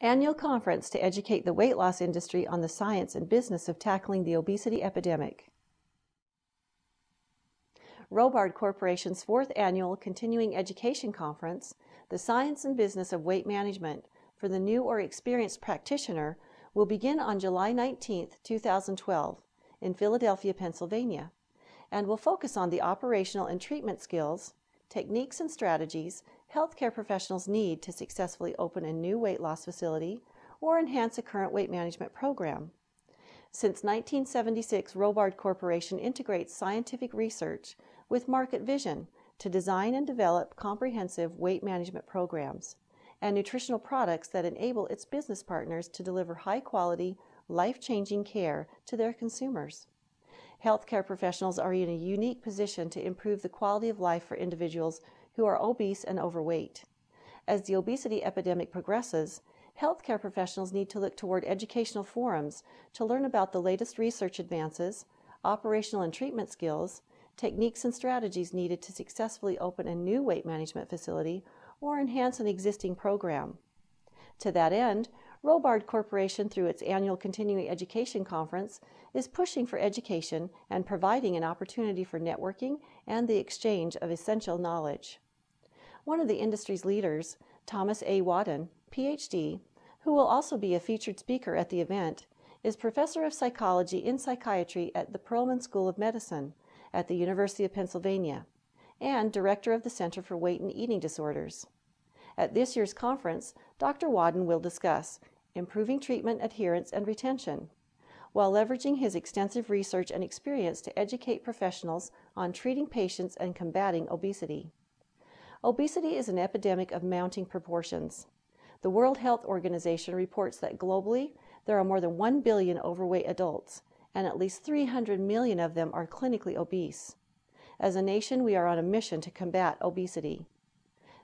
Annual conference to educate the weight loss industry on the science and business of tackling the obesity epidemic. Robard Corporation's fourth annual continuing education conference, The Science and Business of Weight Management for the New or Experienced Practitioner, will begin on July 19, 2012, in Philadelphia, Pennsylvania, and will focus on the operational and treatment skills, techniques, and strategies healthcare professionals need to successfully open a new weight loss facility or enhance a current weight management program. Since 1976, Robard Corporation integrates scientific research with market vision to design and develop comprehensive weight management programs and nutritional products that enable its business partners to deliver high quality, life changing care to their consumers. Healthcare professionals are in a unique position to improve the quality of life for individuals who are obese and overweight. As the obesity epidemic progresses, healthcare professionals need to look toward educational forums to learn about the latest research advances, operational and treatment skills, techniques and strategies needed to successfully open a new weight management facility or enhance an existing program. To that end, Robard Corporation, through its annual continuing education conference, is pushing for education and providing an opportunity for networking and the exchange of essential knowledge. One of the industry's leaders, Thomas A. Wadden, PhD, who will also be a featured speaker at the event, is professor of psychology in psychiatry at the Perelman School of Medicine at the University of Pennsylvania and director of the Center for Weight and Eating Disorders. At this year's conference, Dr. Wadden will discuss improving treatment adherence and retention, while leveraging his extensive research and experience to educate professionals on treating patients and combating obesity. Obesity is an epidemic of mounting proportions. The World Health Organization reports that globally there are more than 1 billion overweight adults, and at least 300 million of them are clinically obese. As a nation, we are on a mission to combat obesity.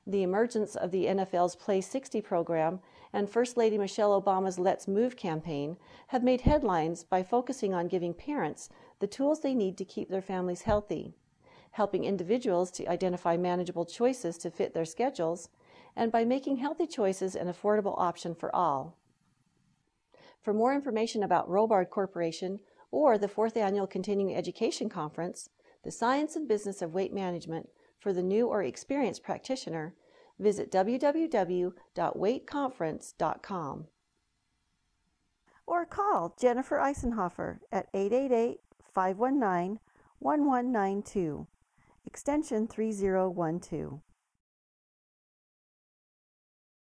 The emergence of the NFL's Play 60 program and First Lady Michelle Obama's Let's Move campaign have made headlines by focusing on giving parents the tools they need to keep their families healthy helping individuals to identify manageable choices to fit their schedules, and by making healthy choices an affordable option for all. For more information about Robard Corporation or the fourth annual Continuing Education Conference, The Science and Business of Weight Management for the New or Experienced Practitioner, visit www.weightconference.com. Or call Jennifer Eisenhofer at 888 519 1192 extension 3012.